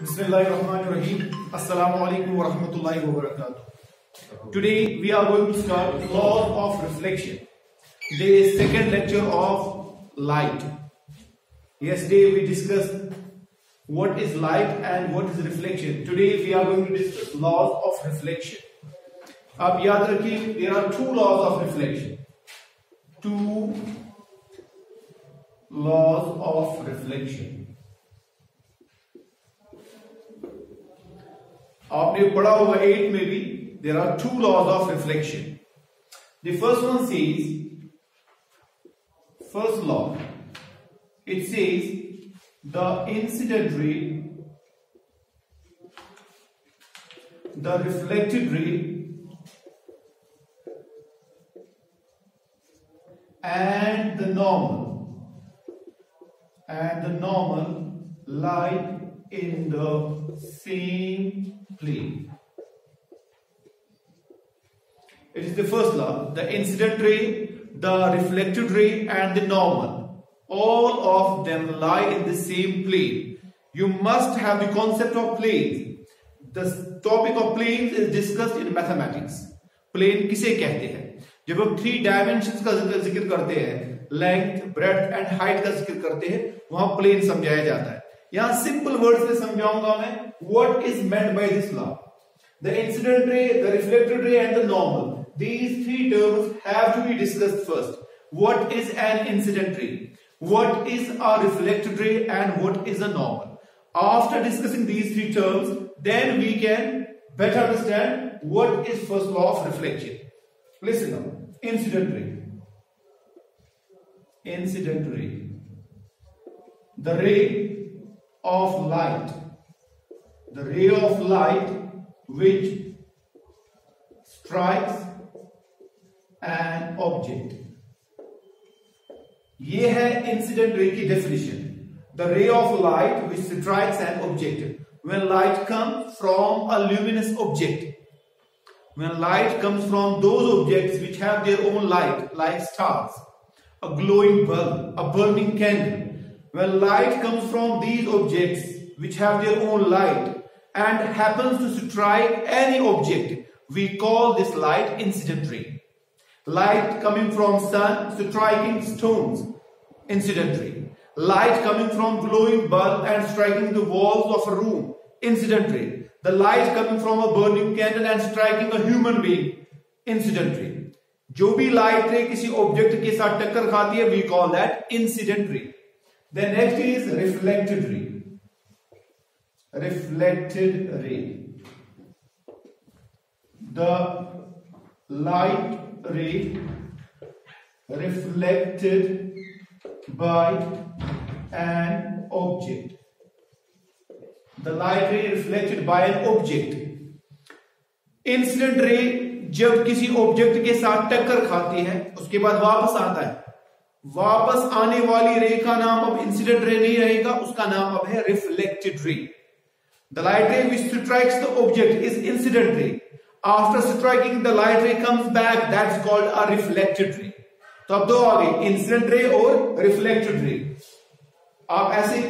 Bismillahirrahmanirrahim. Assalamu alaikum wa rahmatullahi wa barakatuh. Today we are going to start laws of reflection. Today is second lecture of light. Yesterday we discussed what is light and what is reflection. Today we are going to discuss laws of reflection. अब याद रखिए there are two laws of reflection. Two laws of reflection. आपने पढ़ा होगा eight में भी there are two laws of reflection the first one says first law it says the incident ray the reflected ray and the normal, and the normal lie in the same plane. It is the first law. The incident ray, the reflected ray and the normal. All of them lie in the same plane. You must have the concept of planes. The topic of planes is discussed in mathematics. Plane किसे कहते हैं जब हम three dimension का ज़िक्र करते हैं length breadth and height का ज़िक्र करते हैं वहाँ प्लेन समझाया जाता है यहाँ सिंपल वर्ड्स में समझाऊँगा मैं what is meant by this law the incident ray the reflected ray and the normal these three terms have to be discussed first what is an incident ray what is a reflected ray and what is a normal after discussing these three terms then we can better understand what is first law of reflection listen now incident ray incident ray the ray of light the ray of light which strikes an object ये है incident ray की definition the ray of light which strikes an object when light comes from a luminous object when light comes from those objects which have their own light like stars a glowing bulb a burning candle when light comes from these objects which have their own light and happens to strike any object, we call this light incident ray. Light coming from sun striking stones, incident ray. Light coming from glowing bulb and striking the walls of a room, incident ray. The light coming from a burning candle and striking a human being, incident ray. जो भी light रे किसी object के साथ टक्कर खाती है we call that incident ray The next is reflected ray reflected ray. The light ray reflected by an object. The light ray reflected by an object. Incident ray जब किसी ऑब्जेक्ट के साथ टक्कर खाती है उसके बाद वापस आता है वापस आने वाली रे का नाम अब इंसिडेंट रे नहीं रहेगा, उसका नाम अब है reflected ray the light ray which strikes the object is incident ray after striking the light ray comes back that's called a reflected ray तो अब दो आगे इंसिडेंट रे और रिफ्लेक्टेड रे आप ऐसे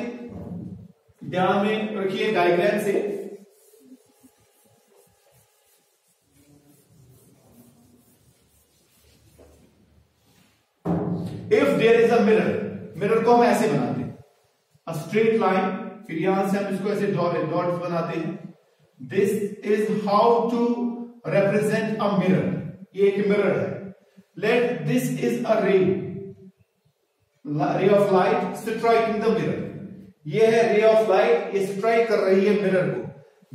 ध्यान में रखिए डायग्राम से। If there is a mirror को हम ऐसे बनाते हैं। अ स्ट्रेट लाइन फिर यहाँ से हम इसको ऐसे डॉट बनाते हैं। This is how to represent a mirror ये एक मिरर है। Let this is a ray ray of light striking the mirror ये है रे ऑफ़ लाइट स्ट्राइक कर रही है मिरर को।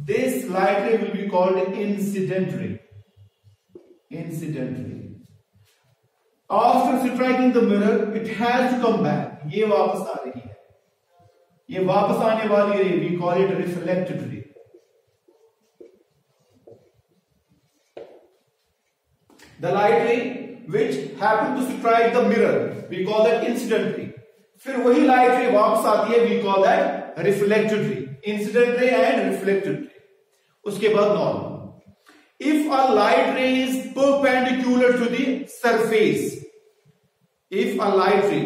This light ray will be called incident ray incident ray after striking the mirror it has to come back ये वापस आ रही है। ये वापस आने वाली ray we call it reflected ray the light ray which happen to strike the mirror we call that incident ray फिर वही लाइट रे वापस आती है we call that reflected ray incident ray and reflected ray उसके बाद normal if a light ray is perpendicular to the surface if a light ray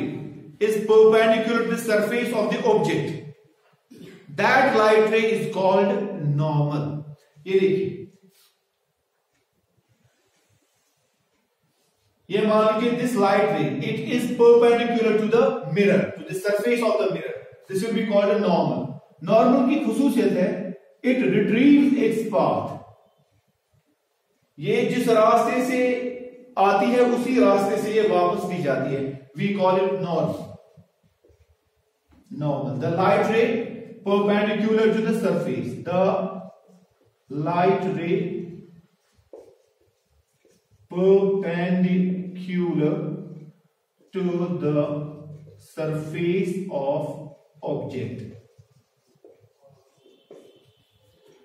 is perpendicular to the surface of the object that light ray is called normal ये देखिए। ये मान लीजिए this light ray it is perpendicular to the mirror to the surface of the mirror this will be called normal normal की खुसूसियत है it retrieve its path ये जिस रास्ते से आती है उसी रास्ते से ये वापस भी जाती है। We call it normal normal the light ray perpendicular to the surface. The light ray perpendicular to the surface of object.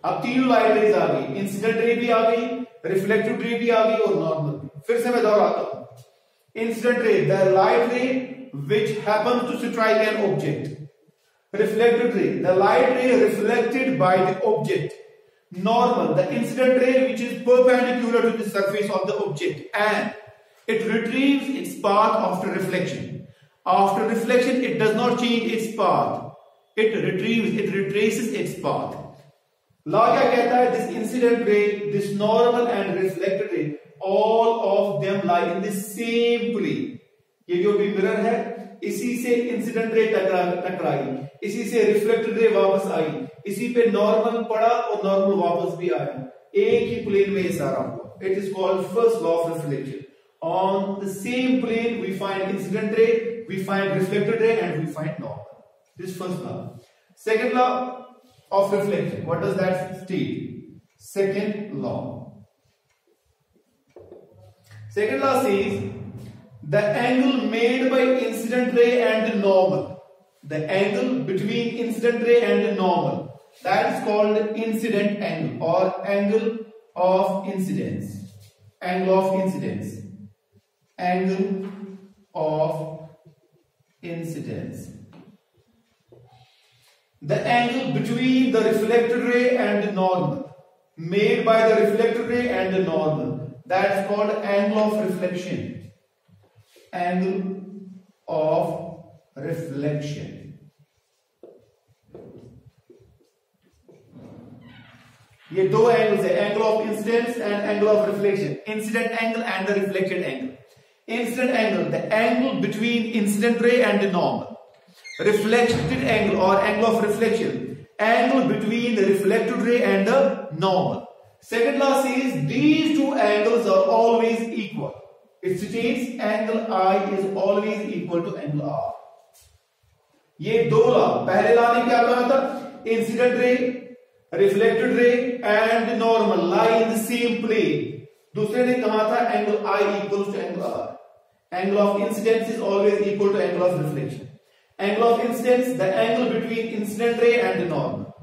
अब तीनों लाइट रेज आ गई। इंसिडेंट रे भी आ गई रिफ्लेक्टिव रे भी आ गई और नॉर्मल फिर से मैं दोहराता हूँ। Incident ray the light ray which happen to strike an object reflected ray the light ray reflected by the object normal the incident ray which is perpendicular to the surface of the object and it retrieves its path after reflection after reflection it does not change its path it retrieves it retraces its path law क्या कहता है? This incident ray this normal and reflected ray all of them lie in the same plane ये जो भी mirror है, इसी से incident रे टकरा, टकराई। इसी से रिफ्लेक्टेड रे वापस आई। इसी पे नॉर्मल पड़ा और नॉर्मल वापस भी आया। एक ही प्लेन में ये सारा हुआ। It is called first law of reflection on the same plane, we find incident ray, we find reflected ray, and we find normal. This first law. Second law of reflection. What does that state? Second law. Second law says the angle made by incident ray and normal. The angle between incident ray and normal. That is called incident angle or angle of incidence. Angle of incidence. Angle of incidence the angle between the reflected ray and the normal made by the reflected ray and the normal that's called angle of reflection angle of reflection ये दो angles है angle of incidence and angle of reflection incident angle and the reflected angle incident angle the angle between incident ray and the normal Reflected angle or angle of reflection angle between the reflected ray and the normal second law says these two angles are always equal it states angle i is always equal to angle r ये दो law पहले law ने क्या कहा था incident ray reflected ray and normal lie in the same plane दूसरे ने कहा था angle i equal to angle r angle of incidence is always equal to angle of reflection Angle of incidence, the angle between incident ray and the normal.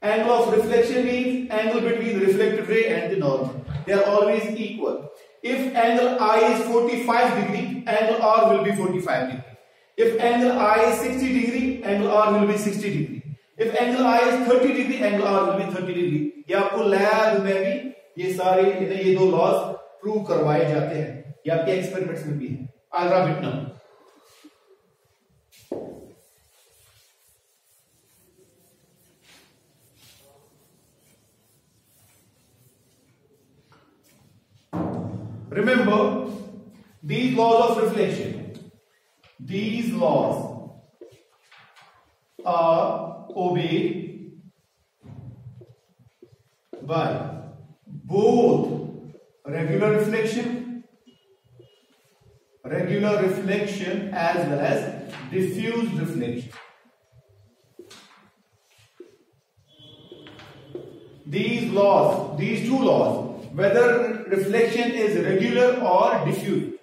Angle of reflection means angle between reflected ray and the normal. They are always equal. If angle I is 45 degree, angle R will be 45 degree. If angle I is 60 degree, angle R will be 60 degree. If angle I is 30 degree, angle R will be 30 degree. ये आपको lab में भी ये सारे ये दो laws prove करवाए जाते हैं ये आपके एक्सपेरिमेंट्स में भी है Agra विटनम Remember, these laws of reflection, these laws are obeyed by both regular reflection, regular reflection as well as diffuse reflection. These laws, these two laws whether reflection is regular or diffuse.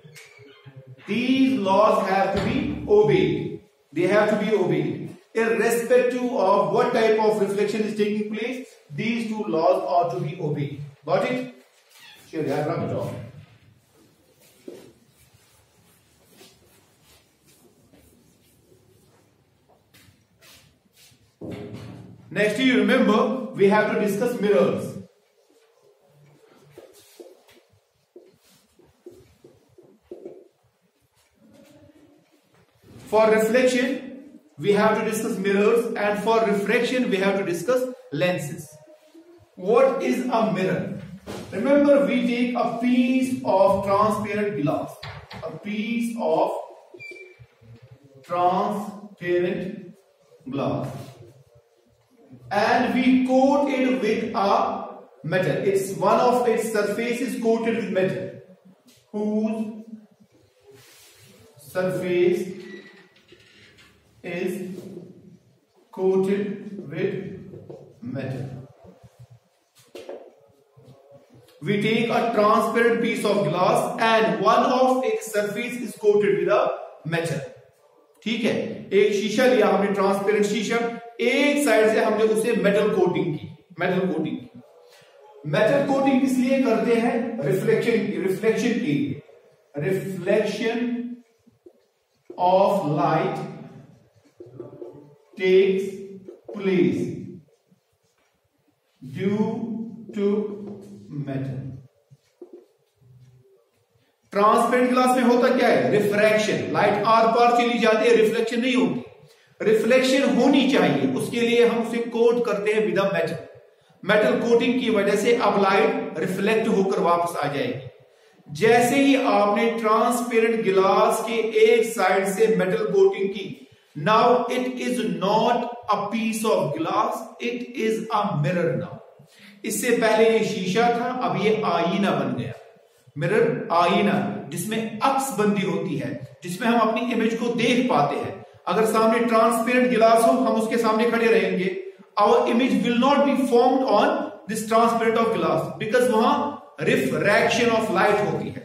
These laws have to be obeyed. They have to be obeyed. Irrespective of what type of reflection is taking place, these two laws are to be obeyed. Got it? Sure, diagram it off. Next, you remember, we have to discuss mirrors. For reflection, we have to discuss mirrors and for refraction we have to discuss lenses. What is a mirror? Remember we take a piece of transparent glass, a piece of transparent glass and we coat it with a metal. It's one of its surfaces coated with metal whose surface is coated with metal. We take a transparent piece of glass and one of its surface is coated with a metal. ठीक है? एक शीशा लिया हमने transparent शीशा। एक side से हमने उसे मेटल कोटिंग की मेटल कोटिंग की। मेटल कोटिंग इसलिए करते हैं? रिफ्लेक्शन रिफ्लेक्शन के लिए। Reflection of light takes place due to metal. Transparent glass में होता क्या है? रिफ्रैक्शन लाइट आर पार चली जाती है रिफ्लेक्शन नहीं होती। रिफ्लेक्शन होनी चाहिए। उसके लिए हम उसे कोट करते हैं विद मेटल मेटल कोटिंग की वजह से अब लाइट रिफ्लेक्ट होकर वापस आ जाएगी। जैसे ही आपने ट्रांसपेरेंट गिलास के एक साइड से मेटल कोटिंग की Now it is not a piece of glass, it is a mirror now. इससे पहले ये शीशा था अब ये आईना बन गया। मिरर आईना जिसमें अक्स बंदी होती है जिसमें हम अपनी इमेज को देख पाते हैं। अगर सामने ट्रांसपेरेंट गिलास हो हम उसके सामने खड़े रहेंगे। Our image will not be formed on this transparent of glass because वहाँ रिफ्रैक्शन ऑफ़ लाइट होती है।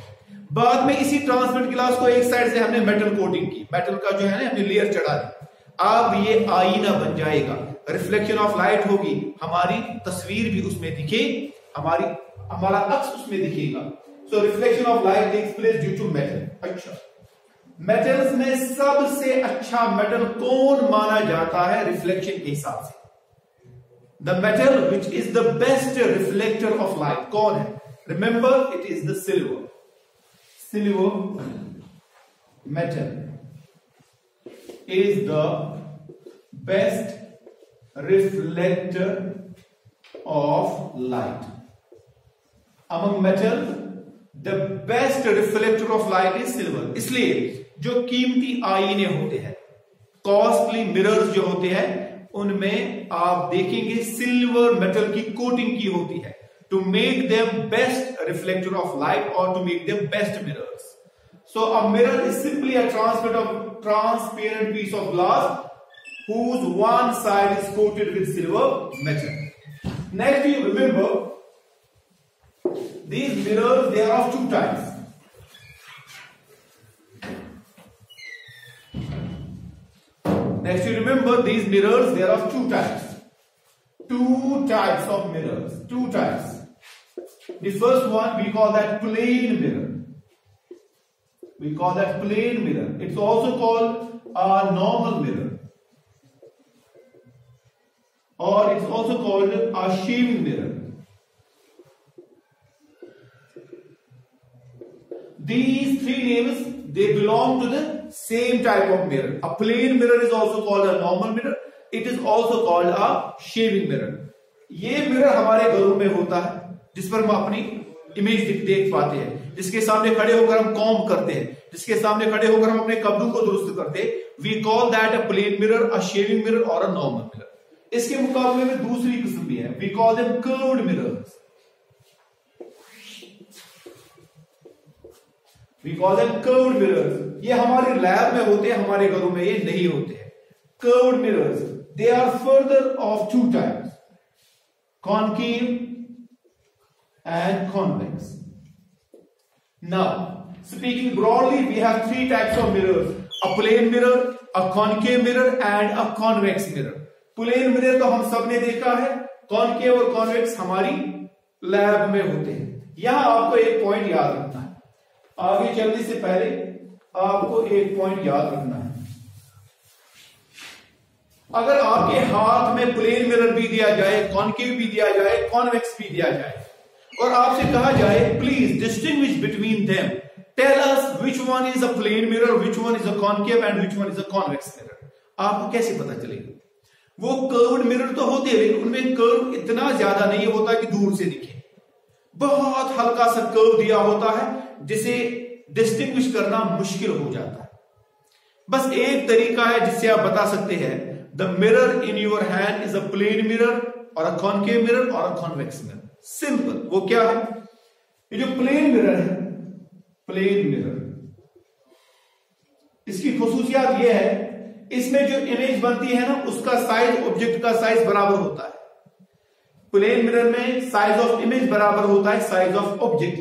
बाद में इसी ट्रांसपेरेंट ग्लास को एक साइड से हमने मेटल कोटिंग की। मेटल का जो है ना, हमने लेयर चढ़ा दी। अब ये आईना बन जाएगा। रिफ्लेक्शन ऑफ़ लाइट होगी। हमारी तस्वीर भी उसमें दिखे। हमारी, हमारा अक्स उसमें दिखेगा। So reflection of light takes place due to metal अच्छा। मेटल्स में सबसे अच्छा मेटल कौन माना जाता है? रिफ्लेक्शन के हिसाब से। The metal which is the best reflector of light कौन है? Remember it is the silver silver metal is the best reflector of light. Among metals, the best reflector of light is silver. इसलिए जो कीमती आईने होते हैं costly mirrors जो होते हैं उनमें आप देखेंगे सिल्वर मेटल की कोटिंग की होती है to make them best reflector of light or to make them best mirrors. So a mirror is simply a transparent, piece of glass whose one side is coated with silver metal. Next you remember these mirrors they are of two types. Next you remember these mirrors they are of two types. Two types of mirrors. Two types. The first one we call that plane mirror. We call that plane mirror. It's also called a normal mirror. Or it's also called a shaving mirror. These three names, they belong to the same type of mirror. A plane mirror is also called a normal mirror. It is also called a shaving mirror. ये mirror हमारे घरों में होता है, जिस पर हम अपनी इमेज देख पाते हैं। जिसके सामने खड़े होकर हम कॉम करते हैं, जिसके सामने खड़े होकर हम अपने कब्रू को दुरुस्त करते we call that a plane mirror a shaving mirror और अ नॉर्मल मिरर इसके मुकाबले में दूसरी किस्म भी है। We call them curved mirrors we call them curved mirrors ये हमारे लैब में होते हैं, हमारे घरों में ये नहीं होते हैं। Curved mirrors they are further of two types concave and convex. Now, speaking broadly, we have three types of mirrors. A plane mirror, a concave mirror and a convex mirror. Plane mirror तो हम सबने देखा है concave और convex हमारी lab में होते हैं यहाँ आपको एक पॉइंट याद रखना है आगे चलने से पहले आपको एक पॉइंट याद रखना है अगर आपके हाथ में प्लेन मिरर भी दिया जाए, कॉनकेव भी दिया जाए, कॉन्वेक्स भी दिया जाए, और आपसे कहा जाए please distinguish between them tell us which one is a plane mirror which one is a concave and which one is a convex mirror आपको कैसे पता चलेगा? वो कर्व्ड मिरर तो होते हैं, लेकिन उनमें कर्व इतना ज़्यादा नहीं होता कि दूर से दिखे। बहुत हल्का सा कर्व दिया होता है, जिसे डिस्टिंग्विश करना मुश्किल हो जाता है। बस एक तरीका है जिससे आप बता सकते हैं the mirror in your hand is a plane mirror और अ कॉनकेव मिरर और अ कॉन्वेक्स मिरर सिंपल वो क्या है? ये जो प्लेन मिरर है प्लेन मिरर इसकी खसूसियात ये है, इसमें जो इमेज बनती है ना, उसका साइज़ ऑब्जेक्ट का साइज़ बराबर होता है। प्लेन मिरर में साइज़ ऑफ़ इमेज बराबर होता है size of object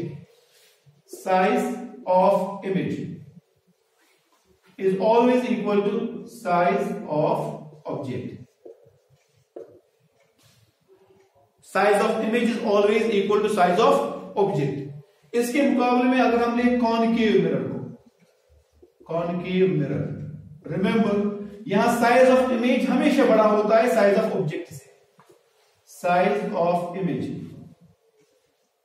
size of image is always equal to size of object size of image is always equal to size of object इसके मुकाबले में अगर हम ले कॉनकेव मिरर को कॉनकेव मिरर रिमेंबर यहाँ साइज़ ऑफ़ इमेज हमेशा बड़ा होता है साइज़ ऑफ़ ऑब्जेक्ट से। Size of image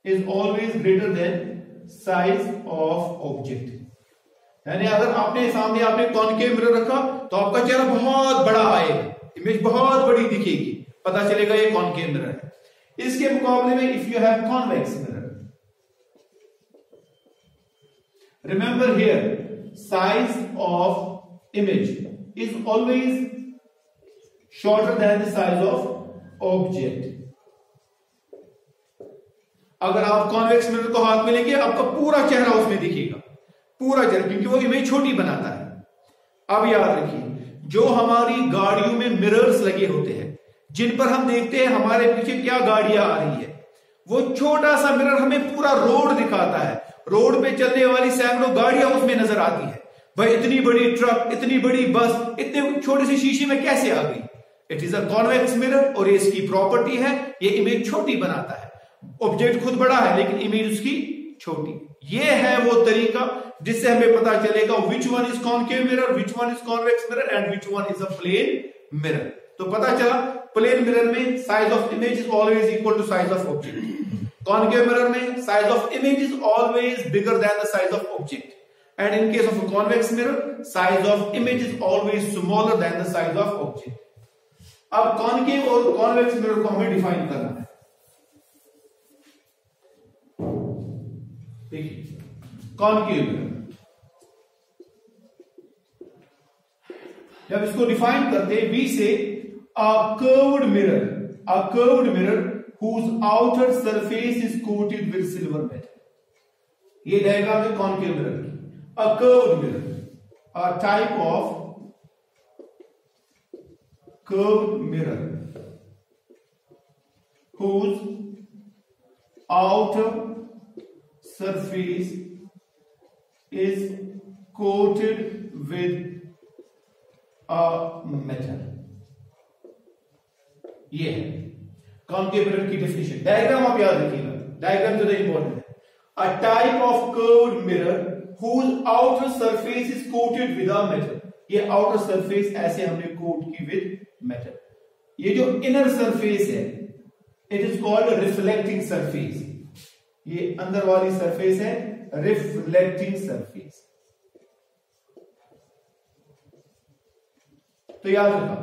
is always greater than size of object यानी अगर आपने सामने आपने कॉनकेव मिरर रखा तो आपका चेहरा बहुत बड़ा आएगा। इमेज बहुत बड़ी दिखेगी। पता चलेगा ये कॉनकेव मिरर है। इसके मुकाबले में if you have convex mirror remember here size of image is always shorter than the size of object अगर आप कॉन्वेक्स मिरर को हाथ में लेंगे, आपका पूरा चेहरा उसमें दिखेगा। पूरा चेहरा, क्योंकि वो इमेज छोटी बनाता है। अब याद रखिए, जो हमारी गाड़ियों में मिरर्स लगे होते हैं, जिन पर हम देखते हैं हमारे पीछे क्या गाड़ियाँ आ रही है, वो छोटा सा मिरर हमें पूरा रोड दिखाता है। रोड पे चलने वाली सैकड़ों गाड़ियाँ उसमें नज़र आती है। भाई, इतनी बड़ी ट्रक इतनी बड़ी बस इतने छोटे से शीशे में कैसे आ गई? It is a convex mirror और ये इसकी प्रॉपर्टी है, ये इमेज छोटी बनाता है। ऑब्जेक्ट खुद बड़ा है, लेकिन इमेज उसकी छोटी। ये है वो तरीका जिससे हमें पता चलेगा which one is concave mirror which one is convex mirror and which one is a plane mirror तो पता चला प्लेन मिरर में size of image is always equal to size of object concave mirror में size of image is always bigger than the size of object and in case of convex mirror size of image is always smaller than the size of object अब concave और convex mirror को हमें define करना है। देखिए। Concave है? जब इसको डिफाइन करते हैं बी से a curved mirror a curved mirror whose outer surface is coated with silver metal ये डायग्राम है कॉनकेव मिरर की? A curved mirror a type of curve mirror whose outer surface is coated with a metal ये है। Concave mirror की definition diagram आप याद रखिएगा। Diagram ज़्यादा इंपॉर्टेंट है। A type of curved mirror whose outer surface is coated with a metal ये outer surface ऐसे हमने कोट की विद मेटल ये जो इनर सरफेस है it is called reflecting surface ये अंदर वाली सरफेस है रिफ्लेक्टिंग सरफेस तो याद रखा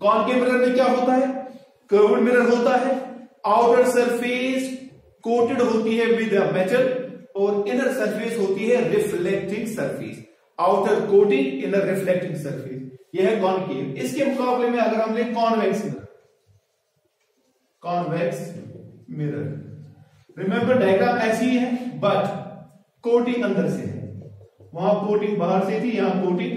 कॉन्केव मिरर में क्या होता है? कर्व्ड मिरर होता है आउटर सरफेस कोटेड होती है विद मेटल और इनर सरफेस होती है reflecting surface outer coating inner reflecting surface यह है कॉनकेव इसके मुकाबले में अगर हम ले convex mirror convex mirror remember diagram ऐसी ही है बट कोटिंग अंदर से वहाँ कोटिंग बाहर से थी, यहाँ coating.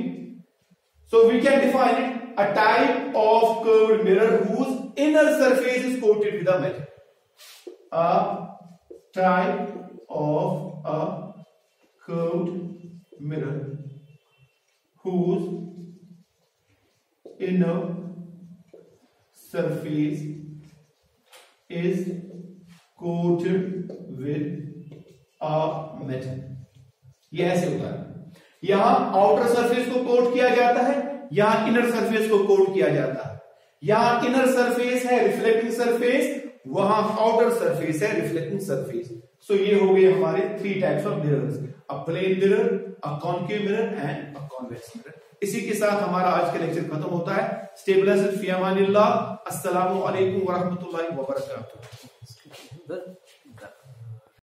So we can define it a type of curve mirror whose inner surface is coated with a metal a type of a curve mirror whose in surface is coated with a metal. यह ऐसे होता है। यहाँ outer surface को coat किया जाता है, यहाँ इनर सरफेस को कोट किया जाता है। यहाँ इनर सरफेस है रिफ्लेक्टिंग सरफेस वहाँ आउटर सरफेस है रिफ्लेक्टिंग सरफेस सो ये हो गए हमारे three types of mirrors a plane mirror a concave mirror and a convex mirror इसी के साथ हमारा आज का लेक्चर खत्म होता है। स्टेबलाइज फियामानिल्लाह अस्सलाम वालेकुम वरहमतुल्लाहि वबरकातुहू